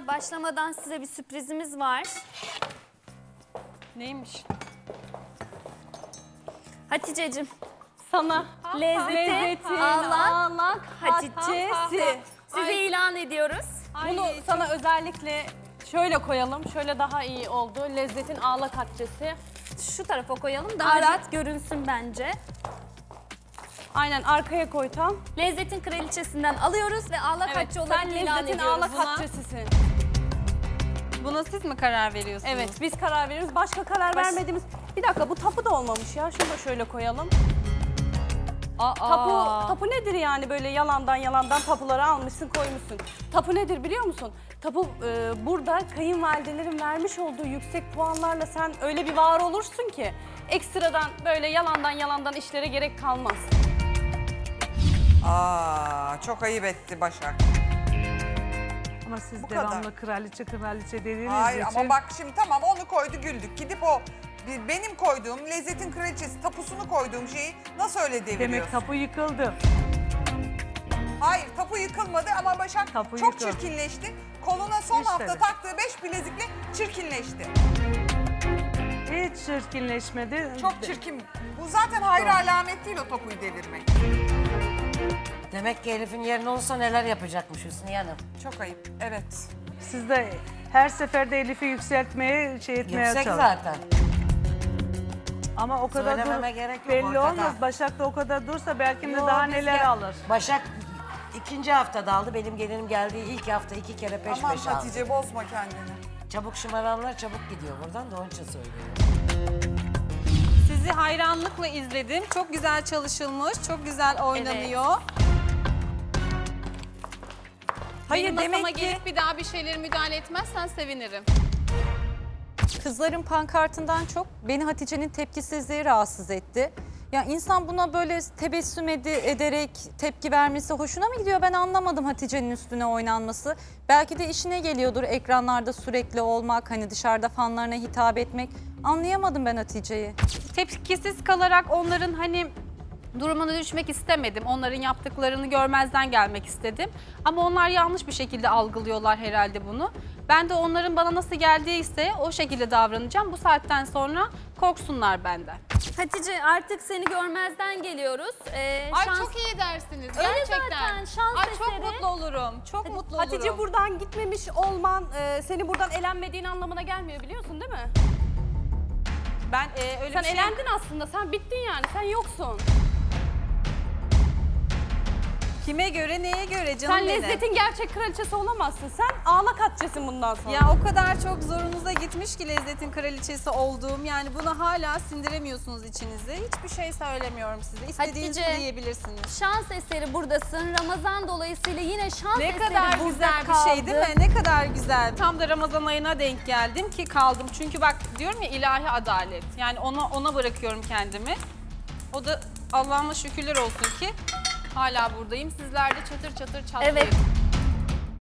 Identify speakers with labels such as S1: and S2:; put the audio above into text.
S1: hanımlar başlamadan size bir sürprizimiz var.
S2: Neymiş?
S1: Hatice'cim
S2: Sana
S1: lezzeti,
S2: lezzetin
S1: Allah
S2: ağlak
S1: Hatice'si. Size ilan ediyoruz.
S2: Bunu sana özellikle şöyle koyalım. Şöyle daha iyi oldu. Lezzetin ağlak Hatice'si.
S1: Şu tarafa koyalım daha
S2: Aynen.
S1: rahat görünsün bence.
S2: Aynen arkaya koy tam.
S1: Lezzetin kraliçesinden alıyoruz ve Allah
S2: Evet,
S1: Hatice olarak
S2: sen
S1: ilan
S2: lezzetin
S1: ediyoruz
S2: ağlak
S1: buna.
S2: Hatice'sisin.
S3: Buna siz mi karar veriyorsunuz?
S2: Evet biz karar veriyoruz. Başka karar
S1: Baş-
S2: vermediğimiz... Bir dakika bu tapu da olmamış ya. Şunu da şöyle koyalım.
S3: Aa,
S2: Tapu, tapu nedir yani böyle yalandan yalandan tapuları almışsın koymuşsun. Tapu nedir biliyor musun? Tapu e, burada kayınvalidelerin vermiş olduğu yüksek puanlarla sen öyle bir var olursun ki ekstradan böyle yalandan yalandan işlere gerek kalmaz.
S4: Aa, çok ayıp etti Başak.
S5: Ama siz
S4: Bu
S5: devamlı
S4: kadar.
S5: kraliçe kraliçe dediğiniz
S4: Hayır
S5: için
S4: ama bak şimdi tamam onu koydu güldük. Gidip o benim koyduğum lezzetin kraliçesi tapusunu koyduğum şeyi nasıl öyle deviriyorsun?
S5: demek tapu yıkıldı.
S4: Hayır tapu yıkılmadı ama Başak
S5: Tapu
S4: çok
S5: yıkıldı.
S4: çirkinleşti. Koluna son
S5: İşte.
S4: hafta taktığı beş bilezikle çirkinleşti.
S5: Hiç çirkinleşmedi.
S4: Çok çirkin. Bu zaten hayır alamet değil o topuyu devirmek.
S6: Demek ki Elif'in yerine olsa neler yapacakmış Hüsniye Hanım.
S4: Çok ayıp. Evet.
S5: Siz de her seferde Elif'i yükseltmeye, şey etmeye
S6: Yüksek
S5: çalışın.
S6: zaten.
S5: Ama o kadar
S6: Söylememe
S5: dur,
S6: gerek yok
S5: belli
S6: ortada.
S5: olmaz. Başak da o kadar dursa belki de
S6: Yo,
S5: daha
S6: biz
S5: neler
S6: gel-
S5: alır.
S6: Başak ikinci haftada aldı. Benim gelinim geldiği ilk hafta iki kere peş
S4: Aman
S6: peşe aldı.
S4: Hatice bozma kendini.
S6: Çabuk şımaranlar çabuk gidiyor buradan da onun için söylüyorum.
S3: Sizi hayranlıkla izledim. Çok güzel çalışılmış, çok güzel oynanıyor.
S7: Hayır,
S3: Benim masama
S7: demek ki-
S3: gelip bir daha bir şeylere müdahale etmezsen sevinirim.
S7: Kızların pankartından çok beni Hatice'nin tepkisizliği rahatsız etti. Ya insan buna böyle tebessüm ede- ederek tepki vermesi hoşuna mı gidiyor? Ben anlamadım Hatice'nin üstüne oynanması. Belki de işine geliyordur ekranlarda sürekli olmak, hani dışarıda fanlarına hitap etmek. Anlayamadım ben Hatice'yi.
S3: Tepkisiz kalarak onların hani durumuna düşmek istemedim. Onların yaptıklarını görmezden gelmek istedim. Ama onlar yanlış bir şekilde algılıyorlar herhalde bunu. Ben de onların bana nasıl geldiyse o şekilde davranacağım. Bu saatten sonra korksunlar benden.
S1: Hatice artık seni görmezden geliyoruz. Ee,
S3: Ay
S1: şans-
S3: çok iyi dersiniz
S1: Öyle
S3: gerçekten.
S1: zaten, şans
S3: Ay çok
S1: eseri.
S3: mutlu olurum. Çok mutlu olurum.
S2: Hatice buradan gitmemiş olman e, seni buradan elenmediğin anlamına gelmiyor biliyorsun değil mi?
S3: ben e, öyle
S2: Sen
S3: şey...
S2: elendin aslında. Sen bittin yani. Sen yoksun.
S3: Kime göre neye göre canım
S2: Sen
S3: benim?
S2: lezzetin gerçek kraliçesi olamazsın. Sen ağlak Hatice'sin bundan sonra.
S3: Ya o kadar çok zorunuza gitmiş ki lezzetin kraliçesi olduğum. Yani bunu hala sindiremiyorsunuz içinize. Hiçbir şey söylemiyorum size. İstediğinizi
S1: Hatice.
S3: diyebilirsiniz.
S1: Şans eseri buradasın. Ramazan dolayısıyla yine şans
S3: Ne
S1: eseri
S3: kadar
S1: burada
S3: güzel
S1: kaldı.
S3: bir şey değil mi? Ne kadar güzel. Tam da Ramazan ayına denk geldim ki kaldım. Çünkü bak diyorum ya ilahi adalet. Yani ona ona bırakıyorum kendimi. O da Allah'ıma şükürler olsun ki hala buradayım. Sizler de çatır çatır çatlayın.
S1: Evet.